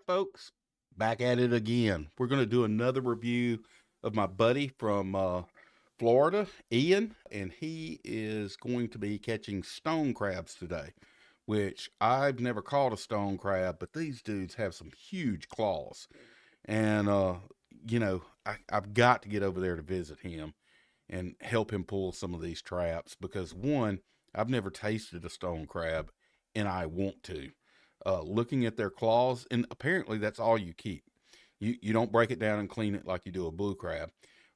right, folks, back at it again. We're going to do another review of my buddy from uh, Florida, Ian, and he is going to be catching stone crabs today, which I've never caught a stone crab, but these dudes have some huge claws. And, uh, you know, I, I've got to get over there to visit him and help him pull some of these traps because, one, I've never tasted a stone crab and I want to uh, looking at their claws, and apparently that's all you keep. You you don't break it down and clean it like you do a blue crab.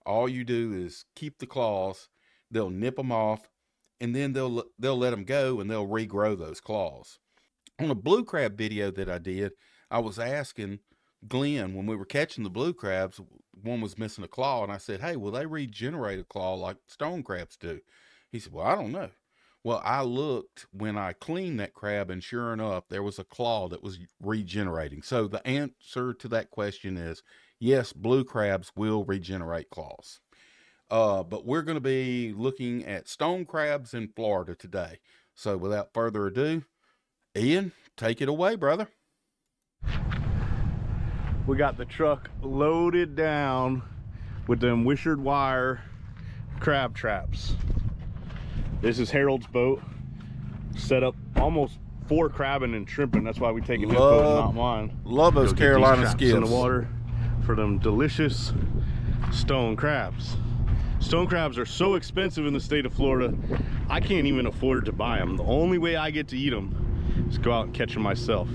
All you do is keep the claws. They'll nip them off, and then they'll they'll let them go, and they'll regrow those claws. On a blue crab video that I did, I was asking Glenn when we were catching the blue crabs, one was missing a claw, and I said, "Hey, will they regenerate a claw like stone crabs do?" He said, "Well, I don't know." Well, I looked when I cleaned that crab, and sure enough, there was a claw that was regenerating. So the answer to that question is yes, blue crabs will regenerate claws. Uh, but we're going to be looking at stone crabs in Florida today. So without further ado, Ian, take it away, brother. We got the truck loaded down with them wishard wire crab traps. This is Harold's boat. Set up almost for crabbing and shrimping. That's why we taking his boat and not mine. Love those Carolina skids. in the water for them delicious stone crabs. Stone crabs are so expensive in the state of Florida, I can't even afford to buy them. The only way I get to eat them is go out and catch them myself.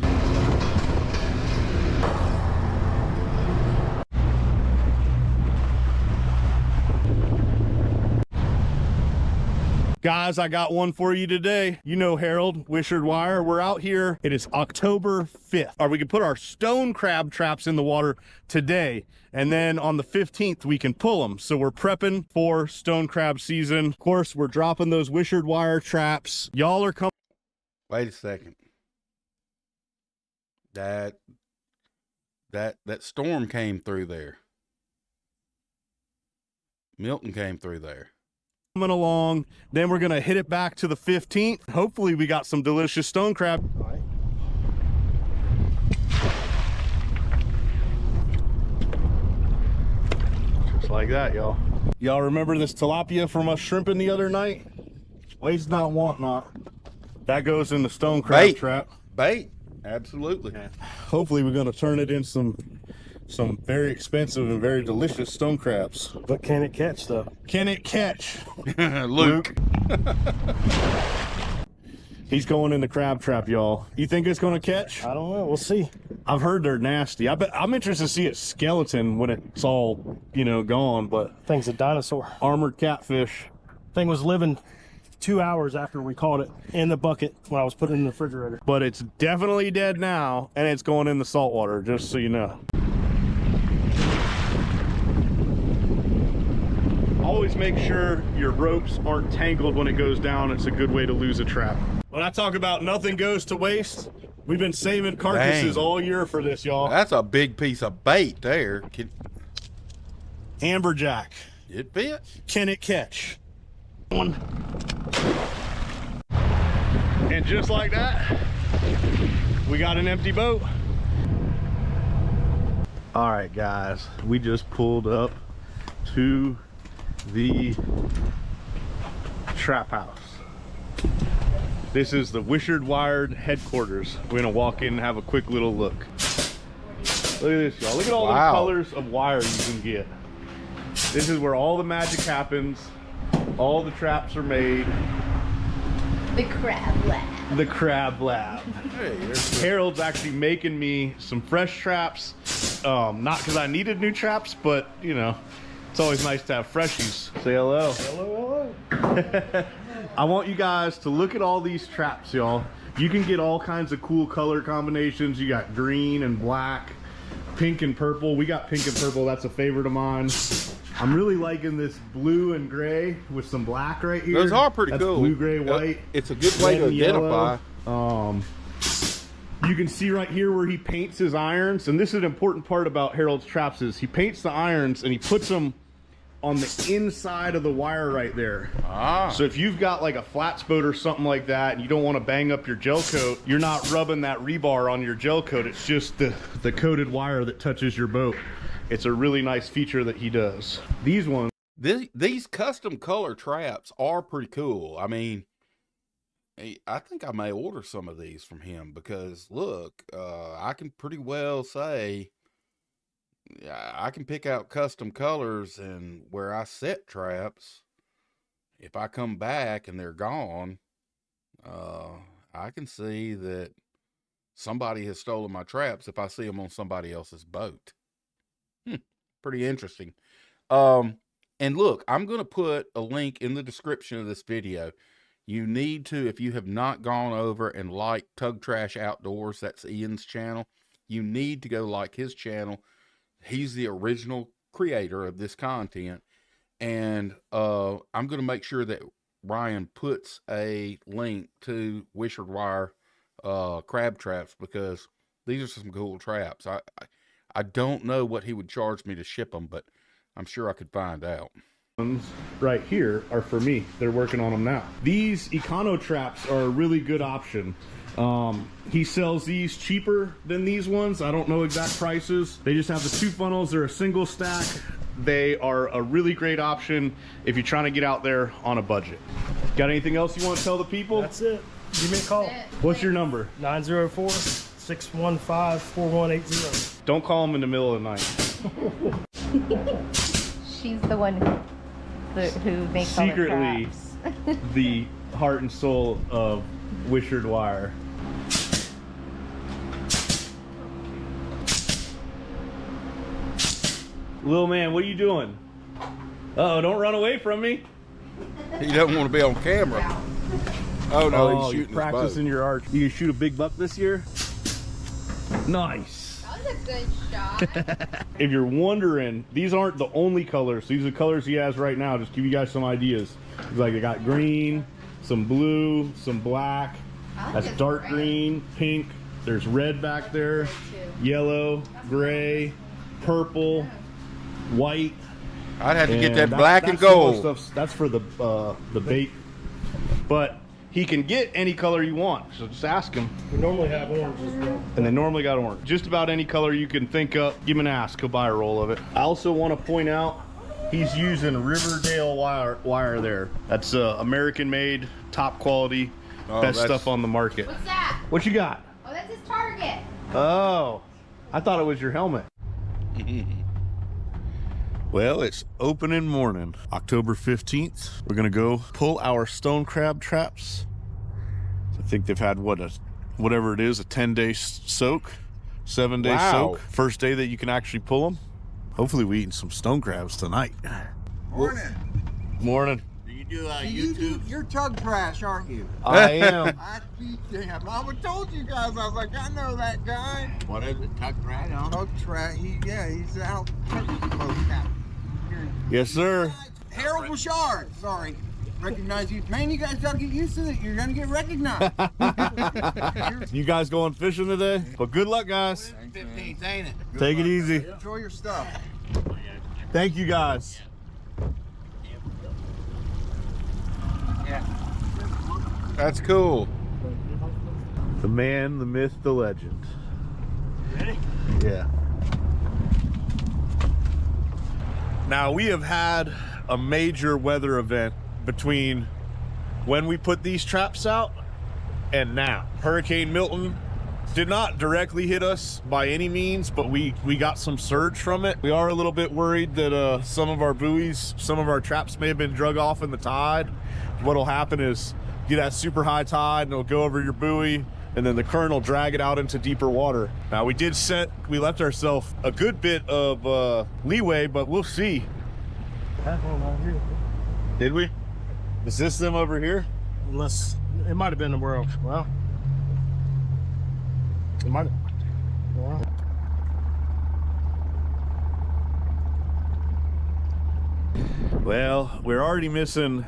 Guys, I got one for you today. You know Harold, Wishard Wire. We're out here. It is October 5th. Or we can put our stone crab traps in the water today. And then on the 15th, we can pull them. So we're prepping for stone crab season. Of course, we're dropping those Wishard Wire traps. Y'all are coming. Wait a second. That, that, that storm came through there. Milton came through there coming along. Then we're going to hit it back to the 15th. Hopefully we got some delicious stone crab. Just like that, y'all. Y'all remember this tilapia from us shrimping the other night? Waste not, want not. That goes in the stone crab Bait. trap. Bait. Absolutely. Hopefully we're going to turn it in some some very expensive and very delicious stone crabs. But can it catch though? Can it catch? Luke. He's going in the crab trap, y'all. You think it's going to catch? I don't know. We'll see. I've heard they're nasty. I bet I'm interested to see its skeleton when it's all, you know, gone. But thing's a dinosaur. Armored catfish. Thing was living two hours after we caught it in the bucket when I was putting it in the refrigerator. But it's definitely dead now, and it's going in the salt water, just so you know. Always make sure your ropes aren't tangled when it goes down. It's a good way to lose a trap. When I talk about nothing goes to waste, we've been saving carcasses Dang. all year for this, y'all. That's a big piece of bait there. Can... Amberjack. It fit. Can it catch? One. And just like that, we got an empty boat. All right, guys, we just pulled up to the trap house. This is the Wishard Wired headquarters. We're gonna walk in and have a quick little look. Look at this, y'all. Look at all wow. the colors of wire you can get. This is where all the magic happens. All the traps are made. The crab lab. The crab lab. Hey, Harold's actually making me some fresh traps. Um, not because I needed new traps, but you know, it's always nice to have freshies. Say hello. Hello, hello. I want you guys to look at all these traps, y'all. You can get all kinds of cool color combinations. You got green and black, pink and purple. We got pink and purple. That's a favorite of mine. I'm really liking this blue and gray with some black right here. Those are pretty That's cool. Blue, gray, white. It's a good way to identify. Um, you can see right here where he paints his irons and this is an important part about harold's traps is he paints the irons and he puts them on the inside of the wire right there. Ah. So if you've got like a flat boat or something like that and you don't want to bang up your gel coat, you're not rubbing that rebar on your gel coat. It's just the, the coated wire that touches your boat. It's a really nice feature that he does. These ones, This, these custom color traps are pretty cool. I mean, I think I may order some of these from him because look, uh, I can pretty well say I can pick out custom colors and where I set traps. If I come back and they're gone, uh, I can see that somebody has stolen my traps if I see them on somebody else's boat. Hmm, pretty interesting. Um, and look, I'm going to put a link in the description of this video. You need to, if you have not gone over and liked Tug Trash Outdoors, that's Ian's channel, you need to go like his channel. He's the original creator of this content. And uh, I'm going to make sure that Ryan puts a link to Wishard Wire uh, crab traps because these are some cool traps. I, I I don't know what he would charge me to ship them, but I'm sure I could find out. right here are for me. They're working on them now. These Econo traps are a really good option. Um, he sells these cheaper than these ones. I don't know exact prices. They just have the two funnels. They're a single stack. They are a really great option if you're trying to get out there on a budget. Got anything else you want to tell the people? That's it. Give me a call. What's your number? 904 615 4180. Don't call them in the middle of the night. She's the one who, the, who makes Secretly. all the traps. The heart and soul of Wishard Wire. Little man, what are you doing? Uh oh, don't run away from me. He doesn't want to be on camera. Oh no, he's you're shooting his practicing your arch. You can shoot a big buck this year? Nice. That was a good shot. If you're wondering, these aren't the only colors. These are the colors he has right now. Just give you guys some ideas. It's like they got green, some blue, some black. I That's dark red. green, pink. There's red back there, too. yellow, gray, purple, white. I'd have to get that that- black and that solo gold. Stuff's, that's for the uh, the bait. But he can get any color you want. So just ask him. We normally have orange as well. And they normally got orange. Just about any color you can think of, give him an ask. He'll buy a roll of it. I also want to point out he's using Riverdale wire wire there. That's uh, American made, top quality, Oh, best stuff on the market. What's that? What you got? Oh, that's his target. Oh, I thought it was your helmet. well, it's opening morning, October 15th. We're going to go pull our stone crab traps. I think they've had what a whatever it is, a 10 day soak, seven day Wow. soak. First day that you can actually pull them. Hopefully, we eating some stone crabs tonight. Morning. Morning. You do uh, YouTube? You're Tug Trash, aren't you? I am. I beat him. I would told you guys. I was like, I know that guy. What is it? Tuck right on. Tug Trash. He, yeah, he's out. Here. yes, sir. Harold Bouchard. Sorry. Recognize you. Man, you guys gotta get used to it. You're gonna get recognized. You guys going fishing today? But good luck, guys. 15th, ain't it? Take it easy. Enjoy your stuff. Thank you, guys. That's cool. The man, the myth, the legend. Ready? Yeah. Now we have had a major weather event between when we put these traps out and now. Hurricane Milton did not directly hit us by any means, but we we got some surge from it. We are a little bit worried that uh, some of our buoys, some of our traps may have been drug off in the tide. What'll happen is get that super high tide and it'll go over your buoy and then the current will drag it out into deeper water. Now we did set, we left ourselves a good bit of uh, leeway, but we'll see. Did we? Is this them over here? Unless it might have been the world. Well, it might have. Well, Well, we're already missing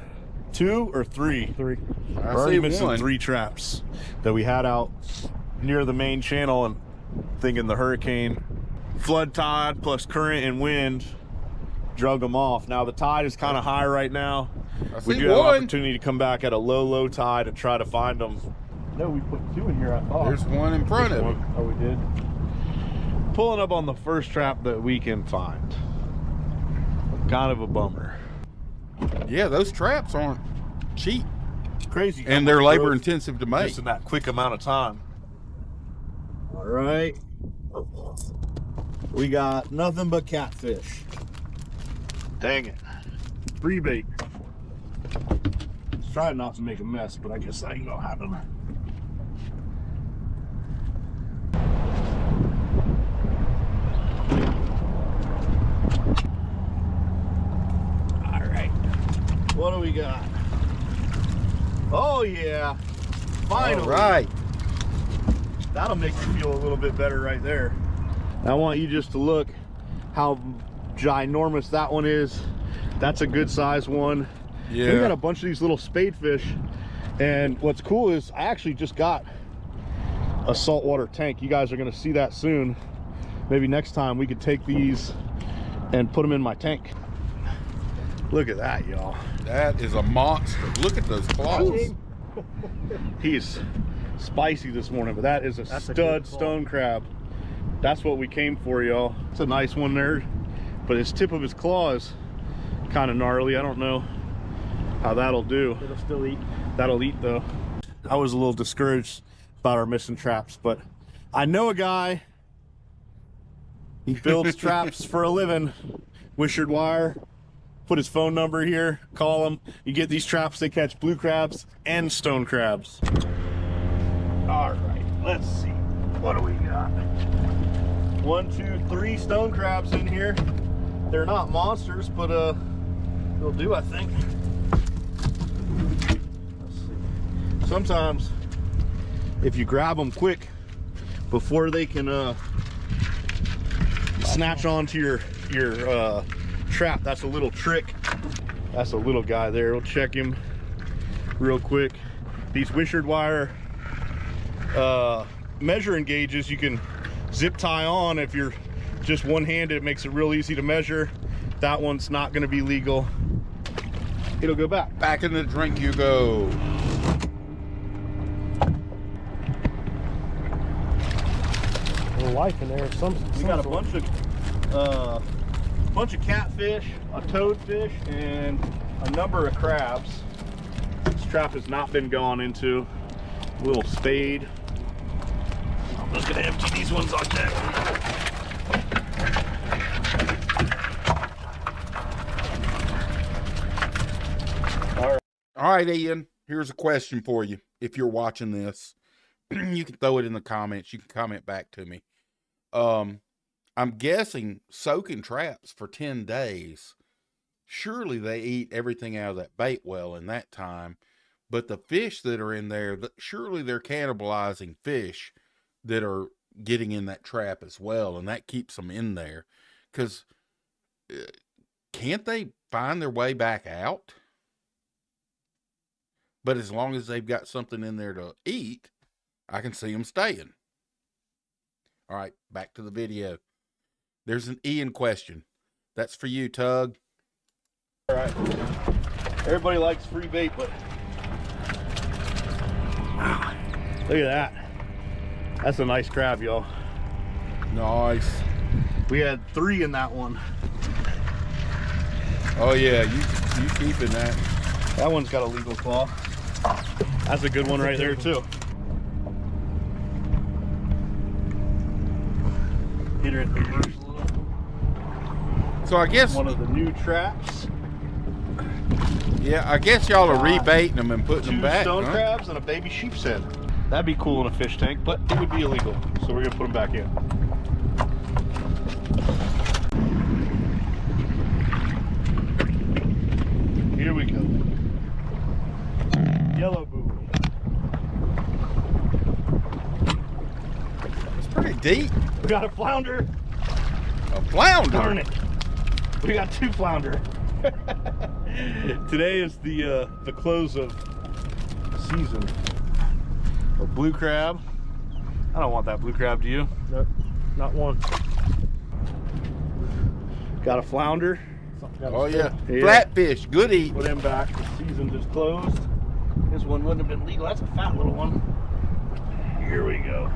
two or three. three. We're already missing one. three traps that we had out near the main channel and thinking the hurricane flood tide plus current and wind drug them off. Now the tide is kind of high right now. I We see do have an opportunity to come back at a low, low tide and try to find them. No, we put two in here. I thought. There's one in front of him. Oh, we did. Pulling up on the first trap that we can find. Kind of a bummer. Yeah, those traps aren't cheap, It's crazy. and they're labor growth intensive to make. just in that quick amount of time. All right. We got nothing but catfish. Dang it. Free bait. Trying not to make a mess, but I guess that ain't gonna happen. All right. What do we got? Oh yeah. Finally. All right. That'll make you feel a little bit better right there. I want you just to look how ginormous that one is. That's a good size one. Yeah. We got a bunch of these little spade fish. And what's cool is I actually just got a saltwater tank. You guys are gonna see that soon. Maybe next time we could take these and put them in my tank. Look at that, y'all. That is a monster. Look at those claws. He's spicy this morning, but that is a That's stud good claw. stone crab. That's what we came for, y'all. It's a nice one there, but his tip of his claw is kind of gnarly. I don't know how that'll do. It'll still eat. That'll eat though. I was a little discouraged about our missing traps, but I know a guy. He builds traps for a living. Wishard Wire. Put his phone number here. Call him. You get these traps. They catch blue crabs and stone crabs. All right. Let's see. What do we got? One, two, three stone crabs in here. They're not monsters, but uh, they'll do, I think. Sometimes, if you grab them quick before they can uh, snatch onto your your uh, trap, that's a little trick. That's a little guy there. We'll check him real quick. These Wishard wire uh, measuring gauges you can zip tie on if you're just one-handed. It makes it real easy to measure. That one's not going to be legal. It'll go back. Back in the drink you go. Life in there. Some. We got a bunch of uh, bunch of catfish, a toadfish, and a number of crabs. This trap has not been gone into. A little spade. I'm just gonna empty these ones on deck. All right, Ian, here's a question for you. If you're watching this, you can throw it in the comments. You can comment back to me. Um, I'm guessing soaking traps for 10 days. Surely they eat everything out of that bait well in that time. But the fish that are in there, surely they're cannibalizing fish that are getting in that trap as well. And that keeps them in there. Because uh, can't they find their way back out? But as long as they've got something in there to eat, I can see them staying. All right, back to the video. There's an Ian question. That's for you, Tug. All right. Everybody likes free bait, but look at that. That's a nice crab, y'all. Nice. We had three in that one. Oh yeah, you you keeping that. That one's got a legal claw. That's a good one right there too. Hit her at the first little. So I guess One of the new traps. yeah, I guess y'all are rebaiting them and putting them back. Two stone huh? crabs and a baby sheep's head. That'd be cool in a fish tank, but it would be illegal. So we're gonna put them back in. Here we go. Yellow. It's pretty deep. We got a flounder. A flounder. Darn it. We got two flounder. Today is the uh, the close of season. A blue crab. I don't want that blue crab, do you? Nope, not one. Got a flounder. Got Oh yeah, Yeah. flatfish, good eat. Put him back. The season just closed. This one wouldn't have been legal. That's a fat little one. Here we go.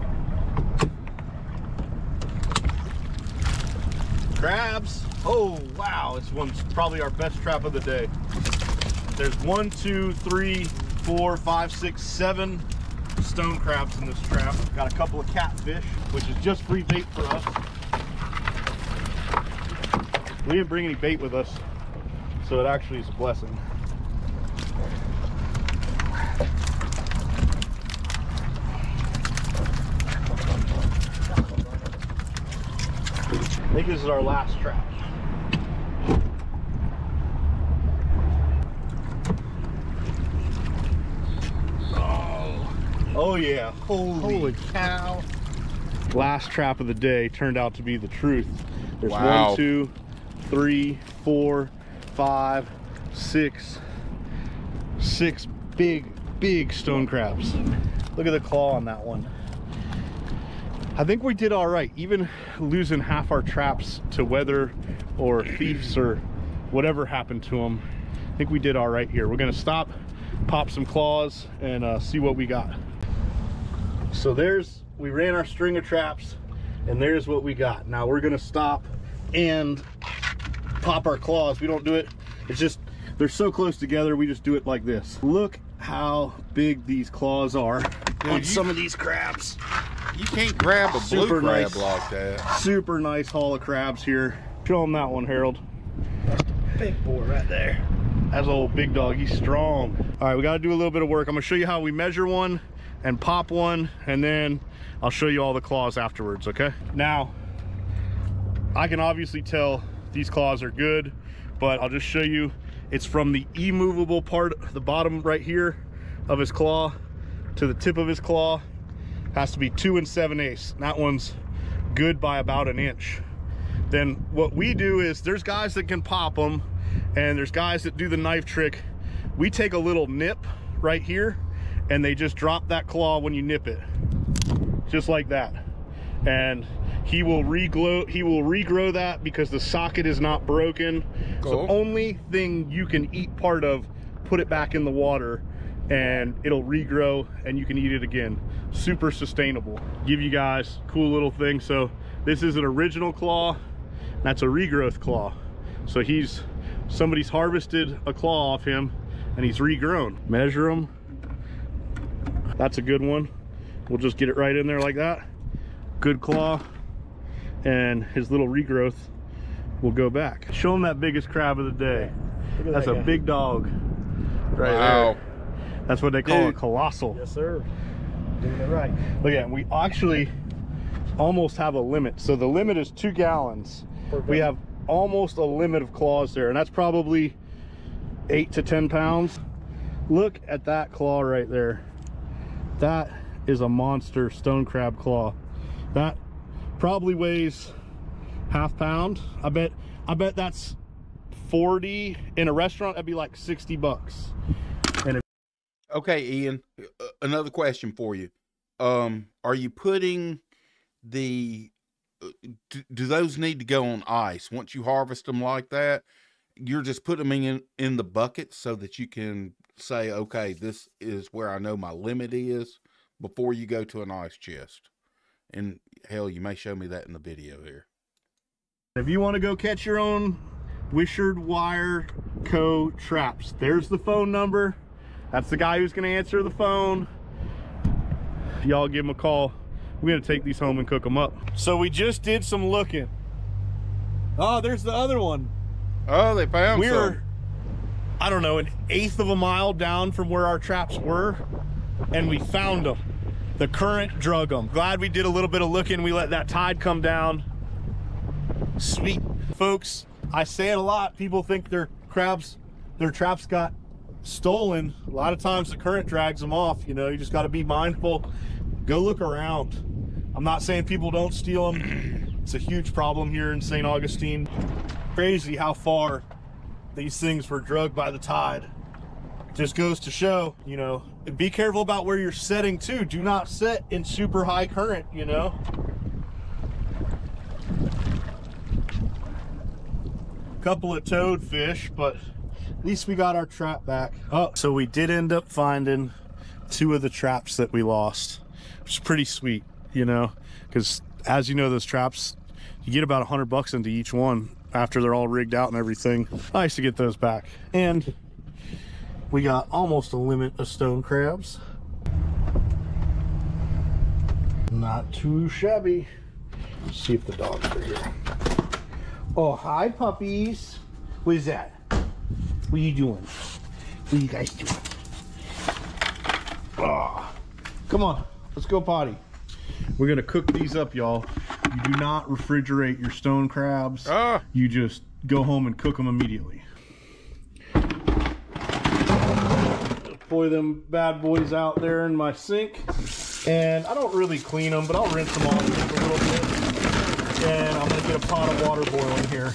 Crabs. Oh wow, this one's probably our best trap of the day. There's one, two, three, four, five, six, seven stone crabs in this trap. Got a couple of catfish, which is just free bait for us. We didn't bring any bait with us, so it actually is a blessing. I think this is our last trap. Oh, yeah. Holy, cow. Last trap of the day turned out to be the truth. There's Wow. one, two, three, four, five, six, six big, big stone crabs. Look at the claw on that one. I think we did all right, even losing half our traps to weather or thieves or whatever happened to them. I think we did all right here. We're gonna stop, pop some claws, and uh, see what we got. So there's, we ran our string of traps, and there's what we got. Now we're gonna stop and pop our claws. We don't do it, it's just, they're so close together, we just do it like this. Look how big these claws are on you- some of these crabs. You can't grab a blue Super crab nice. like that. Super nice haul of crabs here. Show them that one, Harold. Big boy right there. That's old big dog, he's strong. All right, we gotta do a little bit of work. I'm gonna show you how we measure one and pop one, and then I'll show you all the claws afterwards, okay? Now, I can obviously tell these claws are good, but I'll just show you. It's from the immovable part, the bottom right here of his claw to the tip of his claw. Has to be two and seven eighths. That one's good by about an inch. Then what we do is there's guys that can pop them and there's guys that do the knife trick. We take a little nip right here and they just drop that claw when you nip it. Just like that. And he will regrow he will regrow that because the socket is not broken. So Cool. only thing you can eat part of, put it back in the water and it'll regrow and you can eat it again. Super sustainable. Give you guys cool little thing. So this is an original claw. That's a regrowth claw. So he's, somebody's harvested a claw off him and he's regrown. Measure him. That's a good one. We'll just get it right in there like that. Good claw. And his little regrowth will go back. Show him that biggest crab of the day. That's that a guy. big dog. Right wow. there. That's what they call a colossal. Yes, sir. Doing it right. Look at it. We actually almost have a limit. So the limit is two gallons. We have almost a limit of claws there, and that's probably eight to 10 pounds. Look at that claw right there. That is a monster stone crab claw. That probably weighs half pound. I bet, I bet that's 40 in a restaurant. That'd be like 60 bucks. Okay, Ian. uh, Another question for you. Um, are you putting the? uh, Do, do those need to go on ice once you harvest them like that? You're just putting them in in the bucket so that you can say, okay, this is where I know my limit is before you go to an ice chest. And hell, you may show me that in the video here. If you want to go catch your own Wishard Wire Co. traps, there's the phone number. That's the guy who's going to answer the phone. Y'all give him a call. We're going to take these home and cook them up. So we just did some looking. Oh, there's the other one. Oh, they found We're, some. I don't know, an eighth of a mile down from where our traps were, and we found them. The current drug them. Glad we did a little bit of looking. We let that tide come down. Sweet. Folks, I say it a lot. People think their crabs, their traps got stolen. A lot of times the current drags them off. You know, you just got to be mindful. Go look around. I'm not saying people don't steal them. It's a huge problem here in St. Augustine. Crazy how far these things were drugged by the tide. Just goes to show, you know, be careful about where you're setting too. Do not set in super high current, you know. couple of toadfish, but at least we got our trap back. Oh, so we did end up finding two of the traps that we lost, is pretty sweet, you know, because as you know, those traps, you get about a hundred bucks into each one after they're all rigged out and everything. Nice to get those back. And we got almost a limit of stone crabs. Not too shabby. Let's see if the dogs are here. Oh, hi, puppies. What is that? What are you doing? What are you guys doing? Oh, come on, let's go potty. We're gonna cook these up, y'all. You do not refrigerate your stone crabs. Ah. You just go home and cook them immediately. Pour them bad boys out there in my sink. And I don't really clean them, but I'll rinse them off just a little bit. And I'm gonna get a pot of water boiling here.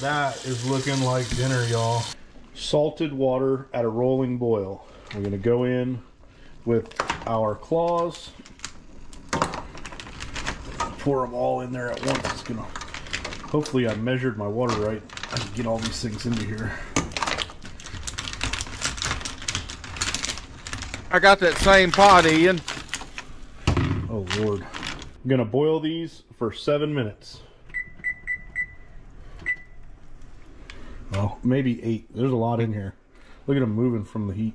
That is looking like dinner, y'all. Salted water at a rolling boil. We're gonna go in with our claws. Pour them all in there at once. It's gonna. Hopefully, I measured my water right. I can get all these things into here. I got that same pot, Ian. Oh lord. I'm gonna boil these for seven minutes. Well, maybe eight. There's a lot in here. Look at them moving from the heat.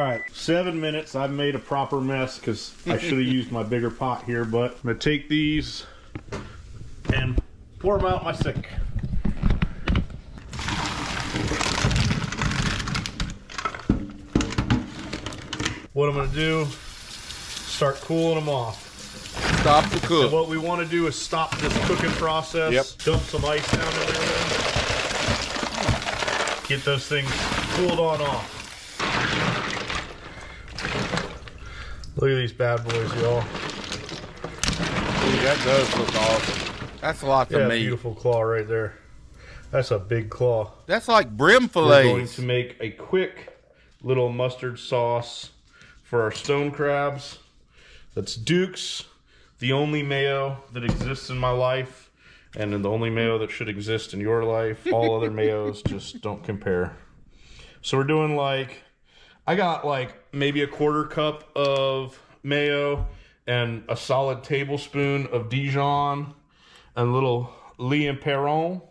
All right, seven minutes. I've made a proper mess because I should have used my bigger pot here, but I'm gonna take these and pour them out my sink. What I'm gonna do, start cooling them off. Stop the And cook. what we want to do is stop this cooking process. Yep. Dump some ice down in there. Get those things cooled on off. Look at these bad boys, y'all. That does look awesome. That's lots Yeah, of meat. beautiful claw right there. That's a big claw. That's like brim fillets. We're going to make a quick little mustard sauce for our stone crabs. That's Duke's, the only mayo that exists in my life, and the only mayo that should exist in your life. All other mayos just don't compare. So we're doing like, I got like maybe a quarter cup of mayo and a solid tablespoon of Dijon and a little Liam Perron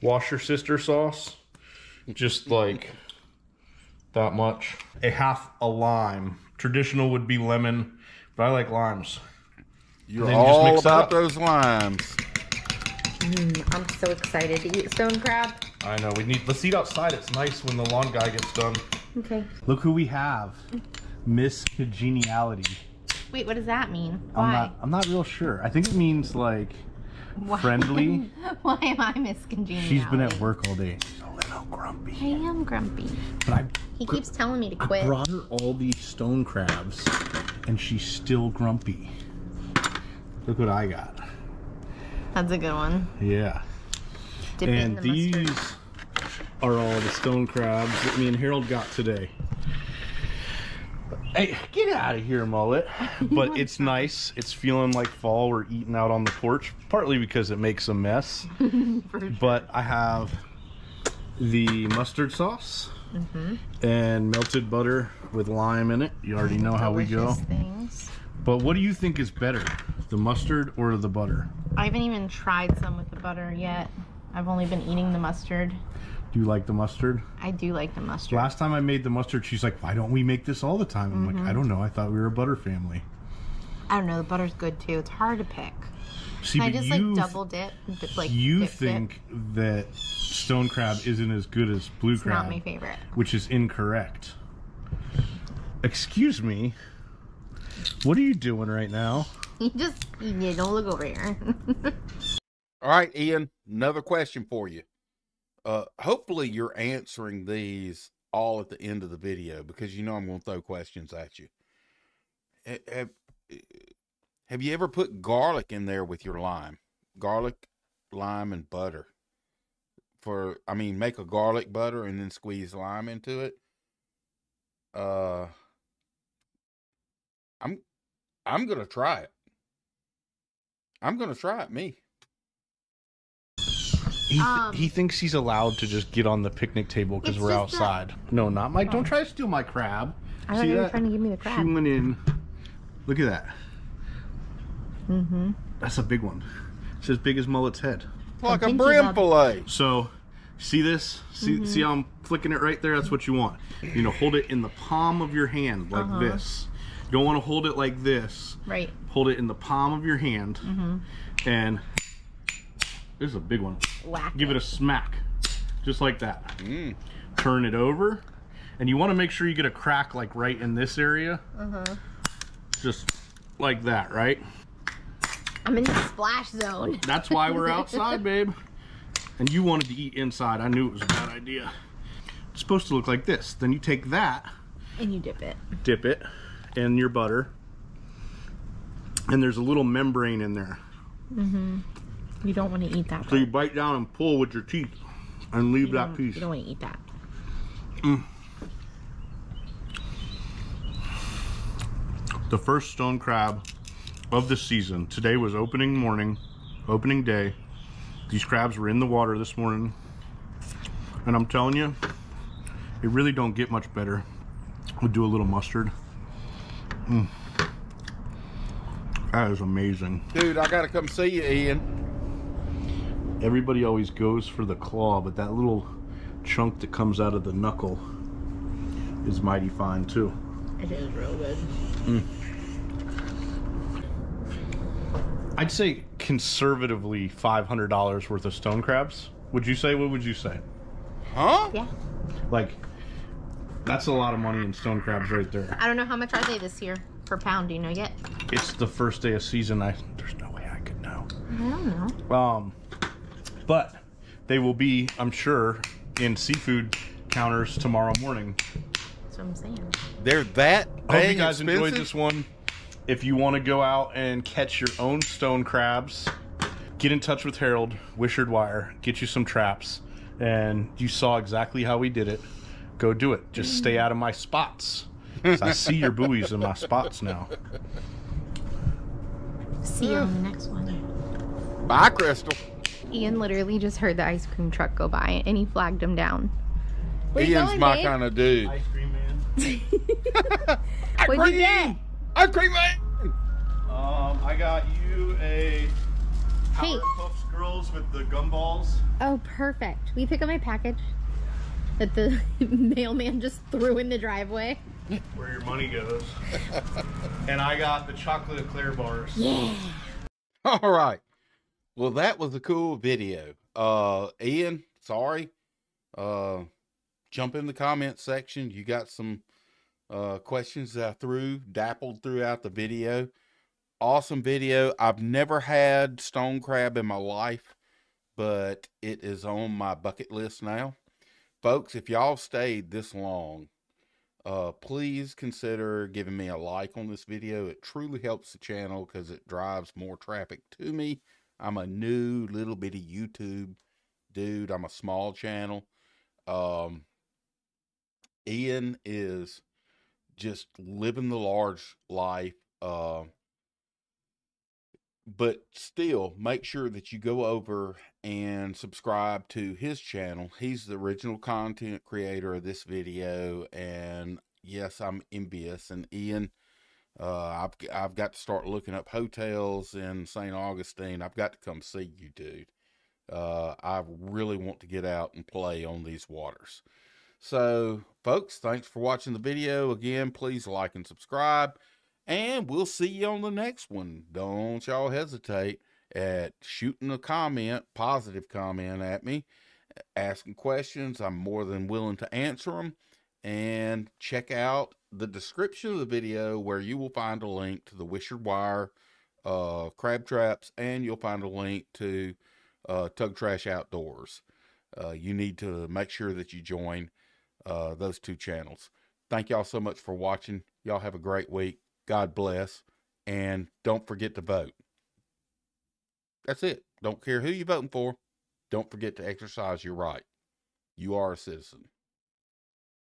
wash your sister sauce. Just like that much. A half a lime. Traditional would be lemon, but I like limes. You're then you just all mix about those limes. Mm, I'm so excited to eat stone crab. I know we need. Let's eat outside. It's nice when the lawn guy gets done. Okay. Look who we have, Miss Congeniality. Wait, what does that mean? I'm Why? not. I'm not real sure. I think it means like Why? friendly. Why am I Miss Congeniality? She's been at work all day. She's a little grumpy. I am grumpy. But I, He keeps telling me to quit. I quit. brought her all these stone crabs, and she's still grumpy. Look what I got. That's a good one. Yeah. Dip it in and the these mustard. Are all the stone crabs that me and Harold got today. Hey, get out of here, mullet. But it's nice. It's feeling like fall. We're eating out on the porch, partly because it makes a mess. But I have the mustard sauce mm-hmm. and melted butter with lime in it. You already know how we go. Things. But what do you think is better, the mustard or the butter? I haven't even tried some with the butter yet. I've only been eating the mustard. Do you like the mustard? I do like the mustard. Last time I made the mustard, she's like, "Why don't we make this all the time?" I'm like, mm-hmm. "I don't know. I thought we were a butter family." I don't know. The butter's good too. It's hard to pick. See, Can I but just you, like double dip? Dip, Like you dip, dip? think that stone crab isn't as good as blue it's crab, not my favorite. which is incorrect. Excuse me. What are you doing right now? You just you don't look over here. All right, Ian, another question for you. Uh, hopefully you're answering these all at the end of the video because you know I'm going to throw questions at you. Have, have you ever put garlic in there with your lime? Garlic, lime, and butter. For I mean, make a garlic butter and then squeeze lime into it. Uh, I'm I'm gonna try it. I'm gonna try it. Me. He, Um, he thinks he's allowed to just get on the picnic table because we're just that- outside. No, not Mike. Don't try to steal my crab. I thought See you were that? trying to give me the crab. She went in. Look at that. Mm-hmm. That's a big one. It's as big as Mullet's head. Like a pinky brim fillet. So, see this? See, see how I'm flicking it right there? That's what you want. You know, hold it in the palm of your hand like this. You don't want to hold it like this. Right. Hold it in the palm of your hand. Mm-hmm. And this is a big one. Whack. Give it a smack. Just like that. Mm. Turn it over. And you want to make sure you get a crack like right in this area. Just like that, right? I'm in the splash zone. That's why we're outside, babe. And you wanted to eat inside. I knew it was a bad idea. It's supposed to look like this. Then you take that, And you dip it. dip it in your butter, and there's a little membrane in there. You don't want to eat that. So though. you bite down and pull with your teeth and leave You that piece. you don't want to eat that. The first stone crab of the season. Today was opening morning, opening day. These crabs were in the water this morning. And I'm telling you, it really don't get much better. We'll do a little mustard. Mm. That is amazing. Dude, I gotta come see you, Ian. Everybody always goes for the claw, but that little chunk that comes out of the knuckle is mighty fine too. It is real good. I'd say conservatively $500 worth of stone crabs. Would you say? What would you say? Huh? Yeah. Like, that's a lot of money in stone crabs right there. I don't know how much are they this year per pound. Do you know yet? It's the first day of season. I there's no way I could know. I don't know. Um, but they will be, I'm sure, in seafood counters tomorrow morning. That's what I'm saying. They're that I hope you dang guys enjoyed this one. If you want to go out and catch your own stone crabs, get in touch with Harold Wishard Wire. Get you some traps, and you saw exactly how we did it. Go do it. Just stay out of my spots. I see your buoys in my spots now. See you on the next one. Bye, Crystal. Ian literally just heard the ice cream truck go by and he flagged him down. Where Ian's going, my babe? kind of dude. Ice cream man. What'd you get? Ice cream man. Um, I got you a Hey. Puffs Girls with the gumballs. Oh, perfect. Will you pick up my package that the mailman just threw in the driveway? where your money goes. and I got the chocolate eclair bars. Yeah. All right. Well, that was a cool video. Uh, Ian, sorry. Uh, jump in the comment section. You got some uh questions that I threw, dappled throughout the video. Awesome video. I've never had stone crab in my life, but it is on my bucket list now. Folks, if y'all stayed this long, uh, please consider giving me a like on this video. It truly helps the channel because it drives more traffic to me. I'm a new little bitty YouTube dude. I'm a small channel. Um, Ian is just living the large life. Uh, but still, make sure that you go over and subscribe to his channel. He's the original content creator of this video, and yes, I'm envious. And Ian, uh, I've I've got to start looking up hotels in St. Augustine. I've got to come see you, dude. Uh, I really want to get out and play on these waters. So, folks, thanks for watching the video. Again, please like and subscribe. And we'll see you on the next one. Don't y'all hesitate at shooting a comment, positive comment at me, asking questions. I'm more than willing to answer them. And check out the description of the video where you will find a link to the Wishard Wire uh, crab traps, and you'll find a link to uh, Tug Trash Outdoors. Uh, you need to make sure that you join uh, those two channels. Thank y'all so much for watching. Y'all have a great week. God bless. And don't forget to vote. That's it. Don't care who you're voting for. Don't forget to exercise your right. You are a citizen.